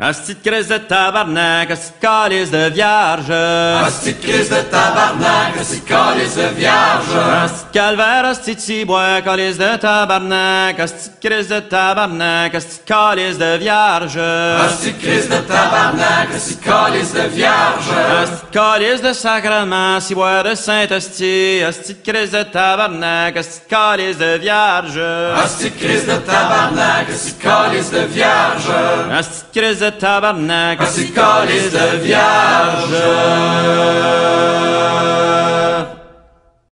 Asti de crise de tabarnak, asti de calice de vierge. Asti de crise de tabarnak, asti de calice de vierge. Asti de calvaire, asti de cibois, calice de tabarnak, asti de crise de tabarnak, asti de calice de vierge. Asti de crise de tabarnak, asti de calice de vierge. Asti de calice de sacrement, cibois de Saint-Hostie, asti de crise de tabarnak, asti de calice de vierge. Asti de crise de tabarnak, asti de calice de vierge. Asti de crise de tabarnak, Asti de calice de vierge.